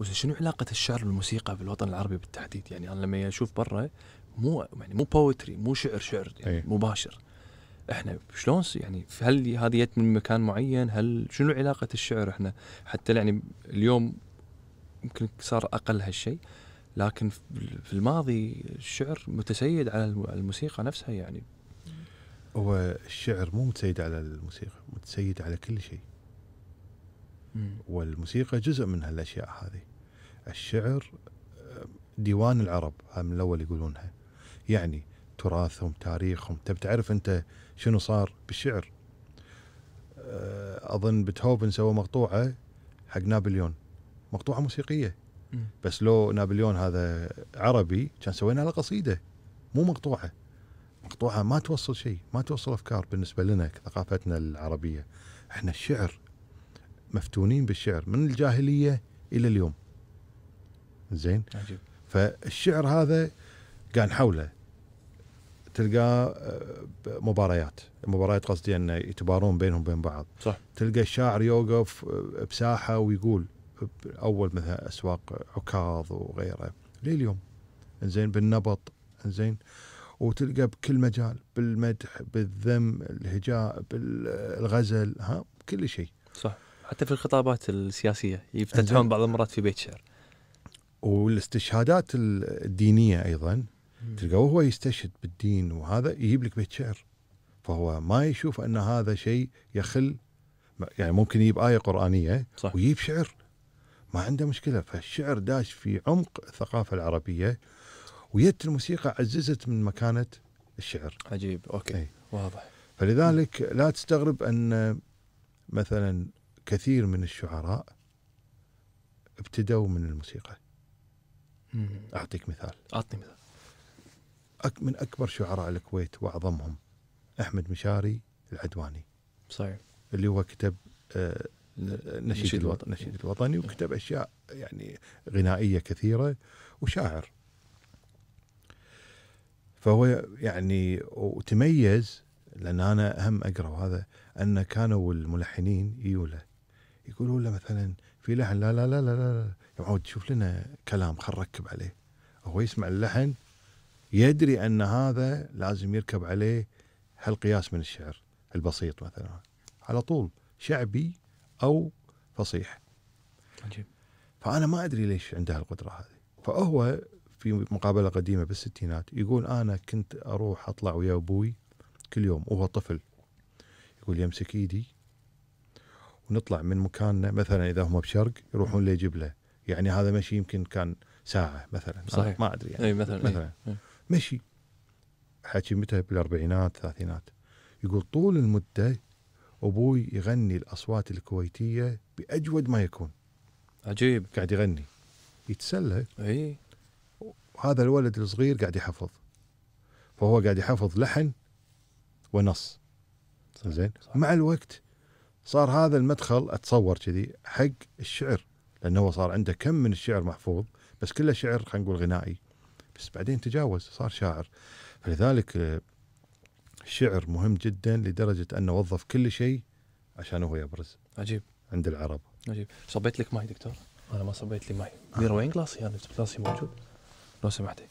وشنو علاقة الشعر بالموسيقى في الوطن العربي بالتحديد؟ يعني أنا لما أشوف برا مو يعني مو بوتري مو شعر شعر يعني أي. مباشر إحنا شلون يعني هل هذه جت من مكان معين؟ هل شنو علاقة الشعر إحنا؟ حتى يعني اليوم يمكن صار أقل هالشيء لكن في- الماضي الشعر متسيد على الم- الموسيقى نفسها يعني. هو الشعر مو متسيد على الموسيقى متسيد على كل شيء. والموسيقى جزء من هالأشياء هذه. الشعر آه، ديوان العرب هذا من الأول يقولونها. يعني تراثهم تاريخهم. تبي تعرف أنت شنو صار بالشعر؟ آه، أظن بيتهوفن سوى مقطوعة حق نابليون. مقطوعة موسيقية. بس لو نابليون هذا عربي كان سوينا له قصيدة. مو مقطوعة. مقطوعة ما توصل شيء ما توصل أفكار بالنسبة لنا ثقافتنا العربية. إحنا الشعر مفتونين بالشعر من الجاهلية إلى اليوم. زين؟ عجيب. فالشعر هذا قاعد نحوله تلقاه مباريات. مباريات قصدي انه يتبارون بينهم وبين بعض. صح. تلقى الشاعر يوقف آه، بساحة ويقول أول مثلا أسواق عكاظ وغيره. لليوم. زين؟ بالنبط. زين؟ وتلقى بكل مجال بالمدح بالذم الهجاء بالغزل ها؟ كل شيء. صح. حتى في الخطابات السياسية يفتتحون بعض المرات في بيت شعر. والاستشهادات الدينية أيضا تلقى وهو يستشهد بالدين وهذا يجيب لك بيت شعر. فهو ما يشوف أن هذا شيء يخل يعني ممكن يجيب آية قرآنية صح. ويجيب شعر. ما عنده مشكلة. فالشعر داخل في عمق الثقافة العربية وجت الموسيقى عززت من مكانة الشعر. عجيب. okay. أي. واضح. فلذلك لا تستغرب أن مثلا كثير من الشعراء ابتدوا من الموسيقى. مم. أعطيك مثال. أعطني مثال. أك من أكبر شعراء الكويت وأعظمهم أحمد مشاري العدواني. صحيح. اللي هو كتب آه، نشيد نشيد الوطن الوطن. نشيد الوطني وكتب أشياء يعني غنائية كثيرة وشاعر. فهو يعني وتميز لأن أنا أهم أقرأ وهذا أن كانوا الملحنين يجوا له يقولوا له مثلا في لحن لا لا لا لا لا يا معود شوف لنا كلام خل نركب عليه. هو يسمع اللحن يدري أن هذا لازم يركب عليه هالقياس من الشعر البسيط مثلا. على طول شعبي أو فصيح. عجيب. فأنا ما أدري ليش عنده هالقدرة هذه. فهو في مقابلة قديمة بالستينات يقول أنا كنت أروح أطلع ويا أبوي كل يوم وهو طفل. يقول يمسك إيدي ونطلع من مكاننا مثلا إذا هم بشرق يروحون لي يجيب له يعني هذا مشي يمكن كان ساعة مثلا. صحيح. ما أدري يعني. إي مثلا مثلا. إي. مشي. حكي متى؟ بالأربعينات الثلاثينات يقول طول المدة أبوي يغني الأصوات الكويتية بأجود ما يكون. عجيب. قاعد يغني. يتسلى. إي. وهذا الولد الصغير قاعد يحفظ. فهو قاعد يحفظ لحن ونص. زين. مع الوقت صار هذا المدخل أتصور كذي حق الشعر لأنه هو صار عنده كم من الشعر محفوظ بس كله شعر خلينا نقول غنائي. بس بعدين تجاوز صار شاعر. فلذلك آه، الشعر مهم جدا لدرجة أنه وظف كل شيء عشان هو يبرز. عجيب. عند العرب. عجيب. صبيت لك ماي دكتور؟ أنا ما صبيت لي ماي. بيره وين جلاسي أنا جلاسي موجود؟ لو سمحتي.